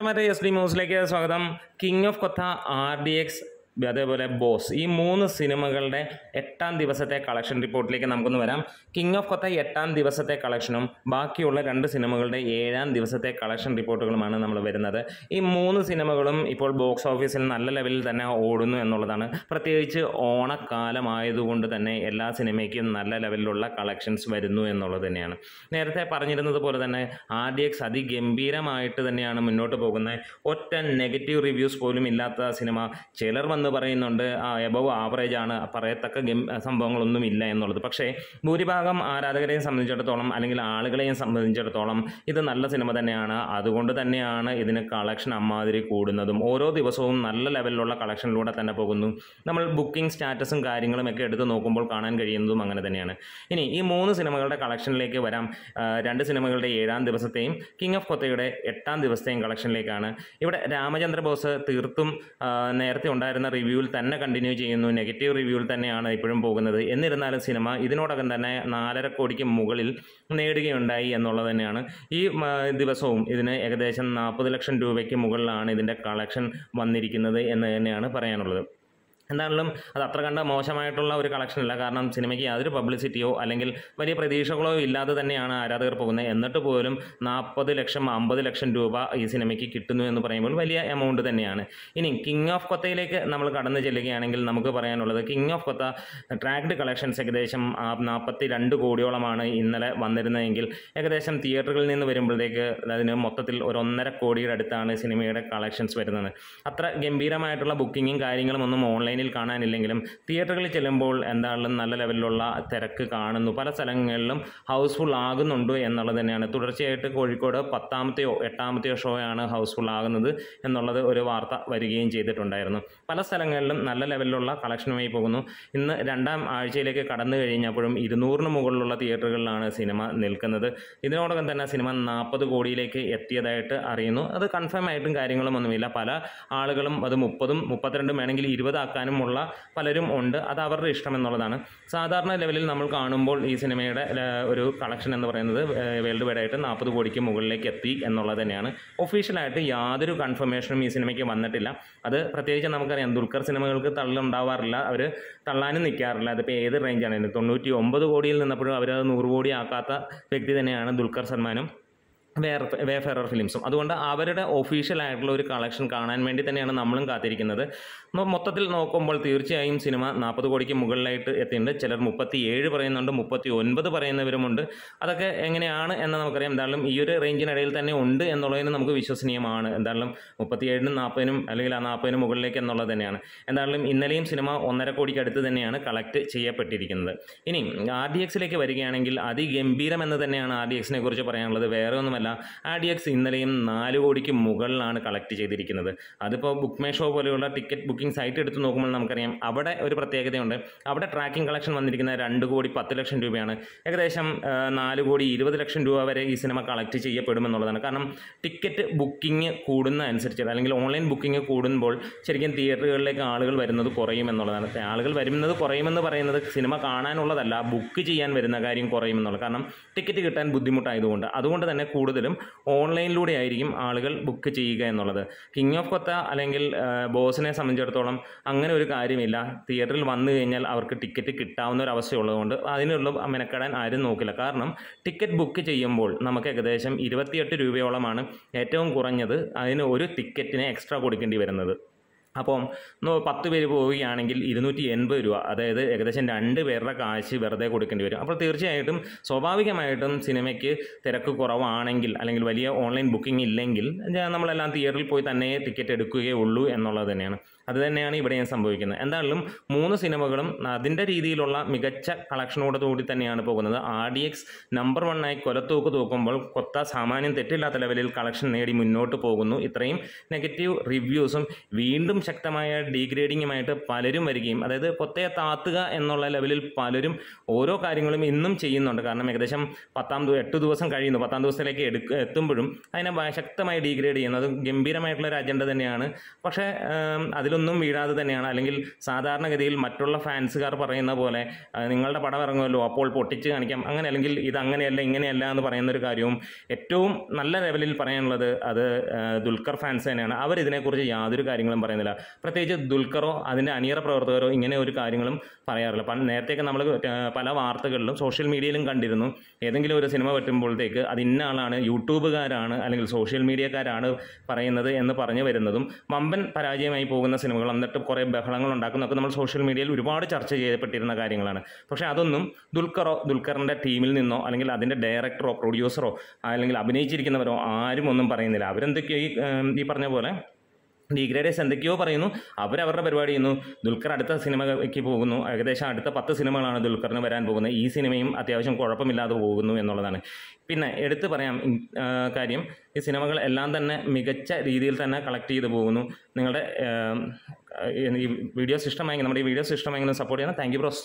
മറ്റേ S D ന്യൂസിലേക്ക് സ്വാഗതം King of Kotha R D X അതേപോലെ ബോസ്. ഈ മൂന്ന് സിനിമകളുടെ എട്ടാം ദിവസത്തെ കളക്ഷൻ റിപ്പോർട്ടിലേക്ക് നമുക്കൊന്ന് വരാം. കിങ് ഓഫ് കൊത്ത എട്ടാം ദിവസത്തെ കളക്ഷനും ബാക്കിയുള്ള രണ്ട് സിനിമകളുടെ ഏഴാം ദിവസത്തെ കളക്ഷൻ റിപ്പോർട്ടുകളുമാണ് നമ്മൾ വരുന്നത്. ഈ മൂന്ന് സിനിമകളും ഇപ്പോൾ ബോക്സ് ഓഫീസിൽ നല്ല ലെവലിൽ തന്നെ ഓടുന്നു എന്നുള്ളതാണ്. പ്രത്യേകിച്ച് ഓണക്കാലമായതുകൊണ്ട് തന്നെ എല്ലാ സിനിമയ്ക്കും നല്ല ലെവലിലുള്ള കളക്ഷൻസ് വരുന്നു എന്നുള്ളത് തന്നെയാണ്. നേരത്തെ പറഞ്ഞിരുന്നത് പോലെ തന്നെ ആർ ഡി എക്സ് അതിഗംഭീരമായിട്ട് തന്നെയാണ് മുന്നോട്ട് പോകുന്നത്. ഒറ്റ നെഗറ്റീവ് റിവ്യൂസ് പോലും ഇല്ലാത്ത സിനിമ ചിലർ വന്ന് പറയുന്നുണ്ട്. എബവ് ആവറേജ് ആണ്. പറയത്തക്ക ഗെയിം സംഭവങ്ങളൊന്നും ഇല്ല എന്നുള്ളത്. പക്ഷേ ഭൂരിഭാഗം ആരാധകരെയും സംബന്ധിച്ചിടത്തോളം അല്ലെങ്കിൽ ആളുകളെയും സംബന്ധിച്ചിടത്തോളം ഇത് നല്ല സിനിമ തന്നെയാണ്. അതുകൊണ്ട് തന്നെയാണ് ഇതിന് കളക്ഷൻ അമ്മാതിരി കൂടുന്നതും. ഓരോ ദിവസവും നല്ല ലെവലിലുള്ള കളക്ഷനിലൂടെ തന്നെ പോകുന്നു. നമ്മൾ ബുക്കിംഗ് സ്റ്റാറ്റസും കാര്യങ്ങളും ഒക്കെ എടുത്ത് നോക്കുമ്പോൾ കാണാൻ കഴിയുന്നതും അങ്ങനെ തന്നെയാണ്. ഇനി ഈ മൂന്ന് സിനിമകളുടെ കളക്ഷനിലേക്ക് വരാം. രണ്ട് സിനിമകളുടെ ഏഴാം ദിവസത്തെയും കിങ് ഓഫ് കൊത്തയുടെ എട്ടാം ദിവസത്തെയും കളക്ഷനിലേക്കാണ് ഇവിടെ രാമചന്ദ്ര ബോസ് തീർത്തും നേരത്തെ ഉണ്ടായിരുന്ന റിവ്യൂവിൽ തന്നെ കണ്ടിന്യൂ ചെയ്യുന്നു. നെഗറ്റീവ് റിവ്യൂവിൽ തന്നെയാണ് ഇപ്പോഴും പോകുന്നത്. എന്നിരുന്നാലും സിനിമ ഇതിനോടകം തന്നെ നാലര കോടിക്ക് മുകളിൽ നേടുകയുണ്ടായി എന്നുള്ളത് തന്നെയാണ്. ഈ ദിവസവും ഇതിന് ഏകദേശം നാൽപ്പത് ലക്ഷം രൂപയ്ക്ക് മുകളിലാണ് ഇതിന്റെ കളക്ഷൻ വന്നിരിക്കുന്നത് എന്ന് തന്നെയാണ് പറയാനുള്ളത്. എന്താണെങ്കിലും അത് അത്ര കണ്ട മോശമായിട്ടുള്ള ഒരു കളക്ഷൻ അല്ല കാരണം സിനിമയ്ക്ക് യാതൊരു പബ്ലിസിറ്റിയോ അല്ലെങ്കിൽ വലിയ പ്രതീക്ഷകളോ ഇല്ലാതെ തന്നെയാണ് ആരാധകർ പോകുന്നത്. എന്നിട്ട് പോലും നാൽപ്പത് ലക്ഷം അമ്പത് ലക്ഷം രൂപ ഈ സിനിമയ്ക്ക് കിട്ടുന്നു എന്ന് പറയുമ്പോൾ വലിയ എമൗണ്ട് തന്നെയാണ്. ഇനി കിങ് ഓഫ് കൊത്തയിലേക്ക് നമ്മൾ കടന്നു ചെല്ലുകയാണെങ്കിൽ നമുക്ക് പറയാനുള്ളത് King of Kotha tracked collections ഏകദേശം നാൽപ്പത്തി രണ്ട് കോടിയോളമാണ് ഇന്നലെ വന്നിരുന്നതെങ്കിൽ ഏകദേശം തിയേറ്ററുകളിൽ നിന്ന് വരുമ്പോഴത്തേക്ക് അതിന് മൊത്തത്തിൽ ഒരു ഒന്നര കോടിയുടെ അടുത്താണ് സിനിമയുടെ കളക്ഷൻസ് വരുന്നത്. അത്ര ഗംഭീരമായിട്ടുള്ള ബുക്കിങ്ങും കാര്യങ്ങളും ഒന്നും ഓൺലൈനിൽ കാണാനില്ലെങ്കിലും തിയേറ്ററുകളിൽ ചെല്ലുമ്പോൾ എന്തായാലും നല്ല ലെവലിലുള്ള തിരക്ക് കാണുന്നു. പല സ്ഥലങ്ങളിലും ഹൗസ്ഫുൾ ആകുന്നുണ്ട് എന്നുള്ളത് തന്നെയാണ്. തുടർച്ചയായിട്ട് കോഴിക്കോട് പത്താമത്തെയോ എട്ടാമത്തെയോ ഷോ ആണ് ഹൗസ്ഫുൾ ആകുന്നത് എന്നുള്ളത് ഒരു വാർത്ത വരികയും ചെയ്തിട്ടുണ്ടായിരുന്നു. പല സ്ഥലങ്ങളിലും നല്ല ലെവലിലുള്ള കളക്ഷനുമായി പോകുന്നു. ഇന്ന് രണ്ടാം ആഴ്ചയിലേക്ക് കടന്നു കഴിഞ്ഞപ്പോഴും ഇരുന്നൂറിന് മുകളിലുള്ള തിയേറ്ററുകളിലാണ് സിനിമ നിൽക്കുന്നത്. ഇതിനോടകം തന്നെ സിനിമ നാൽപ്പത് കോടിയിലേക്ക് എത്തിയതായിട്ട് അറിയുന്നു. അത് കൺഫേം ആയിട്ടും കാര്യങ്ങളൊന്നുമില്ല പല ആളുകളും അത് മുപ്പതും മുപ്പത്തിരണ്ടും വേണമെങ്കിൽ ഇരുപതാക്കാനുമുള്ള പലരും ഉണ്ട്. അത് അവരുടെ ഇഷ്ടം എന്നുള്ളതാണ്. സാധാരണ ലെവലിൽ നമ്മൾ കാണുമ്പോൾ ഈ സിനിമയുടെ ഒരു കളക്ഷൻ എന്ന് പറയുന്നത് വേൾഡ് വൈഡ് ആയിട്ട് നാൽപ്പത് കോടിക്ക് മുകളിലേക്ക് എത്തി എന്നുള്ളത് തന്നെയാണ്. ഒഫീഷ്യലായിട്ട് യാതൊരു കൺഫർമേഷനും ഈ സിനിമയ്ക്ക് വന്നിട്ടില്ല. അത് പ്രത്യേകിച്ച് നമുക്കറിയാം ദുൽഖർ സിനിമകൾക്ക് തള്ളുണ്ടാവാറില്ല. അവർ തള്ളാനും നിൽക്കാറില്ല അതിപ്പോൾ ഏത് റേഞ്ചാണ് തൊണ്ണൂറ്റി ഒമ്പത് കോടിയിൽ നിന്നപ്പോഴും അവരത് നൂറ് കോടി ആക്കാത്ത വ്യക്തി തന്നെയാണ് ദുൽഖർ സൽമാനും. വേർ വേഫെറർ ഫിലിംസും. അതുകൊണ്ട് അവരുടെ ഒഫീഷ്യൽ ആയിട്ടുള്ള ഒരു കളക്ഷൻ കാണാൻ വേണ്ടി തന്നെയാണ് നമ്മളും കാത്തിരിക്കുന്നത്. മൊത്തത്തിൽ നോക്കുമ്പോൾ തീർച്ചയായും സിനിമ നാൽപ്പത് കോടിക്ക് മുകളിലായിട്ട് എത്തിയിട്ടുണ്ട്. ചിലർ മുപ്പത്തി ഏഴ് പറയുന്നുണ്ട് മുപ്പത്തി ഒൻപത് പറയുന്നവരുമുണ്ട്. അതൊക്കെ എങ്ങനെയാണ് എന്ന് നമുക്കറിയാം. എന്തായാലും ഈ ഒരു റേഞ്ചിനിടയിൽ തന്നെ ഉണ്ട് എന്നുള്ളതിന് നമുക്ക് വിശ്വസനീയമാണ്. എന്തായാലും മുപ്പത്തിയേഴിനും നാൽപ്പതിനും അല്ലെങ്കിൽ ആ നാൽപ്പതിനും മുകളിലേക്ക് എന്നുള്ളത് തന്നെയാണ്. എന്തായാലും ഇന്നലെയും സിനിമ ഒന്നര കോടിക്ക് അടുത്ത് തന്നെയാണ് കളക്ട് ചെയ്യപ്പെട്ടിരിക്കുന്നത്. ഇനി ആർ ഡി എക്സിലേക്ക് വരികയാണെങ്കിൽ അതിഗംഭീരം എന്ന് തന്നെയാണ് ആർ ഡി എക്സിനെ കുറിച്ച് പറയാനുള്ളത്. വേറെ ഒന്നുമല്ല. ആർ ആഡിയക്സ് ഇന്നലെയും നാല് കോടിക്ക് മുകളിലാണ് കളക്ട് ചെയ്തിരിക്കുന്നത്. അതിപ്പോൾ ബുക്ക് മേഷോ പോലെയുള്ള ടിക്കറ്റ് ബുക്കിംഗ് സൈറ്റ് എടുത്ത് നോക്കുമ്പോൾ നമുക്കറിയാം അവിടെ ഒരു പ്രത്യേകതയുണ്ട്. അവിടെ ട്രാക്കിംഗ് കളക്ഷൻ വന്നിരിക്കുന്നത് രണ്ട് കോടി പത്ത് ലക്ഷം രൂപയാണ്. ഏകദേശം നാല് കോടി ഇരുപത് ലക്ഷം രൂപ വരെ ഈ സിനിമ കളക്ട് ചെയ്യപ്പെടുമെന്നുള്ളതാണ്. കാരണം ടിക്കറ്റ് ബുക്കിംഗ് കൂടുന്ന അനുസരിച്ച് അല്ലെങ്കിൽ ഓൺലൈൻ ബുക്കിംഗ് കൂടുമ്പോൾ ശരിക്കും തിയേറ്ററുകളിലേക്ക് ആളുകൾ വരുന്നത് കുറയുമെന്നുള്ളതാണ്. ആളുകൾ വരുന്നത് കുറയുമെന്ന് പറയുന്നത് സിനിമ കാണാനുള്ളതല്ല ബുക്ക് ചെയ്യാൻ വരുന്ന കാര്യം കുറയുമെന്നുള്ളത് കാരണം ടിക്കറ്റ് കിട്ടാൻ ബുദ്ധിമുട്ടായതുകൊണ്ട്. അതുകൊണ്ട് തന്നെ കൂടുതലും ഓൺലൈനിലൂടെ ആയിരിക്കും ആളുകൾ ബുക്ക് ചെയ്യുക എന്നുള്ളത്. കിങ് ഓഫ് കൊത്ത അല്ലെങ്കിൽ ബോസിനെ സംബന്ധിച്ചിടത്തോളം അങ്ങനെ ഒരു കാര്യമില്ല. തിയേറ്ററിൽ വന്നു കഴിഞ്ഞാൽ അവർക്ക് ടിക്കറ്റ് കിട്ടാവുന്ന ഒരു അവസ്ഥയുള്ളതുകൊണ്ട് അതിനുള്ള മെനക്കെടാൻ ആരും നോക്കില്ല. കാരണം ടിക്കറ്റ് ബുക്ക് ചെയ്യുമ്പോൾ നമുക്ക് ഏകദേശം ഇരുപത്തിയെട്ട് രൂപയോളമാണ് ഏറ്റവും കുറഞ്ഞത് അതിന് ഒരു ടിക്കറ്റിന് എക്സ്ട്രാ കൊടുക്കേണ്ടി വരുന്നത്. അപ്പം പത്ത് പേര് പോവുകയാണെങ്കിൽ ഇരുന്നൂറ്റി എൺപത് രൂപ അതായത് ഏകദേശം രണ്ട് പേരുടെ കാശ് വെറുതെ കൊടുക്കേണ്ടി വരും. അപ്പോൾ തീർച്ചയായിട്ടും സ്വാഭാവികമായിട്ടും സിനിമയ്ക്ക് തിരക്ക് കുറവാണെങ്കിൽ അല്ലെങ്കിൽ വലിയ ഓൺലൈൻ ബുക്കിംഗ് ഇല്ലെങ്കിൽ നമ്മളെല്ലാം തിയേറ്ററിൽ പോയി തന്നെ ടിക്കറ്റ് എടുക്കുകയുള്ളൂ എന്നുള്ളത് തന്നെയാണ്. അത് തന്നെയാണ് ഇവിടെ ഞാൻ സംഭവിക്കുന്നത്. എന്തായാലും മൂന്ന് സിനിമകളും അതിന്റെ രീതിയിലുള്ള മികച്ച കളക്ഷനോട് കൂടി തന്നെയാണ് പോകുന്നത്. ആർ ഡി എക്സ് നമ്പർ വണ്ണായി കൊലത്തൂക്ക് തൂക്കുമ്പോൾ കൊത്ത സാമാന്യം തെറ്റില്ലാത്ത ലെവലിൽ കളക്ഷൻ നേടി മുന്നോട്ട് പോകുന്നു. ഇത്രയും നെഗറ്റീവ് റിവ്യൂസും വീണ്ടും ശക്തമായ ഡീഗ്രേഡിങ്ങുമായിട്ട് പലരും വരികയും അതായത് കൊത്തയെ താത്തുക എന്നുള്ള ലെവലിൽ പലരും ഓരോ കാര്യങ്ങളും ഇന്നും ചെയ്യുന്നുണ്ട്. കാരണം ഏകദേശം പത്താം എട്ട് ദിവസം കഴിയുന്നു. പത്താം ദിവസത്തിലേക്ക് എടുക്ക എത്തുമ്പോഴും അതിനെ ശക്തമായി ഡീഗ്രേഡ് ചെയ്യുന്നത് ഗംഭീരമായിട്ടുള്ള ഒരു അജണ്ട തന്നെയാണ്. പക്ഷേ ഉം, അതിലൊന്നും വീഴാതെ തന്നെയാണ്. അല്ലെങ്കിൽ സാധാരണഗതിയിൽ മറ്റുള്ള ഫാൻസുകാർ പറയുന്ന പോലെ നിങ്ങളുടെ പടം ഇറങ്ങുമല്ലോ അപ്പോൾ പൊട്ടിച്ച് കാണിക്കാം. അങ്ങനെ അല്ലെങ്കിൽ ഇത് അങ്ങനെയല്ല ഇങ്ങനെയല്ല എന്ന് പറയുന്ന ഒരു കാര്യവും ഏറ്റവും നല്ല ലെവലിൽ പറയാനുള്ളത് അത് ദുൽഖർ ഫാൻസ് തന്നെയാണ്. അവർ ഇതിനെക്കുറിച്ച് യാതൊരു കാര്യങ്ങളും പറയുന്നില്ല. പ്രത്യേകിച്ച് ദുൽഖറോ അതിന്റെ അണിയറ പ്രവർത്തകരോ ഇങ്ങനെ ഒരു കാര്യങ്ങളും പറയാറില്ല. പണ്ട് നേരത്തെയൊക്കെ നമ്മൾ പല വാർത്തകളിലും സോഷ്യൽ മീഡിയയിലും കണ്ടിരുന്നു. ഏതെങ്കിലും ഒരു സിനിമ പറ്റുമ്പോഴത്തേക്ക് അത് ഇന്ന ആളാണ് യൂട്യൂബുകാരാണ് അല്ലെങ്കിൽ സോഷ്യൽ മീഡിയക്കാരാണ് പറയുന്നത് എന്ന് പറഞ്ഞു വരുന്നതും വമ്പൻ പരാജയമായി പോകുന്ന സിനിമകൾ എന്നിട്ട് കുറേ ബഹളങ്ങൾ ഉണ്ടാക്കുന്നതൊക്കെ നമ്മൾ സോഷ്യൽ മീഡിയയിൽ ഒരുപാട് ചർച്ച ചെയ്യപ്പെട്ടിരുന്ന കാര്യങ്ങളാണ്. പക്ഷേ അതൊന്നും ദുൽഖറോ ദുൽഖറിന്റെ ടീമിൽ നിന്നോ അല്ലെങ്കിൽ അതിന്റെ ഡയറക്ടറോ പ്രൊഡ്യൂസറോ അല്ലെങ്കിൽ അഭിനയിച്ചിരിക്കുന്നവരോ ആരും ഒന്നും പറയുന്നില്ല. അവരെന്തൊക്കെയോ ഈ ഈ പറഞ്ഞ പോലെ ഡിഗ്രേഡേഴ്സ് എന്തൊക്കെയോ പറയുന്നു. അവരവരുടെ പരിപാടി ചെയ്യുന്നു. ദുൽഖർ അടുത്ത സിനിമയ്ക്ക് പോകുന്നു. ഏകദേശം അടുത്ത പത്ത് സിനിമകളാണ് ദുൽഖറിന് വരാൻ പോകുന്നത്. ഈ സിനിമയും അത്യാവശ്യം കുഴപ്പമില്ലാതെ പോകുന്നു എന്നുള്ളതാണ്. പിന്നെ എടുത്തു പറയാം കാര്യം. ഈ സിനിമകൾ എല്ലാം തന്നെ മികച്ച രീതിയിൽ തന്നെ കളക്ട് ചെയ്തു പോകുന്നു. നിങ്ങളുടെ ഈ വീഡിയോസ് ഇഷ്ടമായെങ്കിൽ നമ്മുടെ ഈ വീഡിയോസ് ഇഷ്ടമായെങ്കിലും സപ്പോർട്ട് ചെയ്യണം. Thank you bros.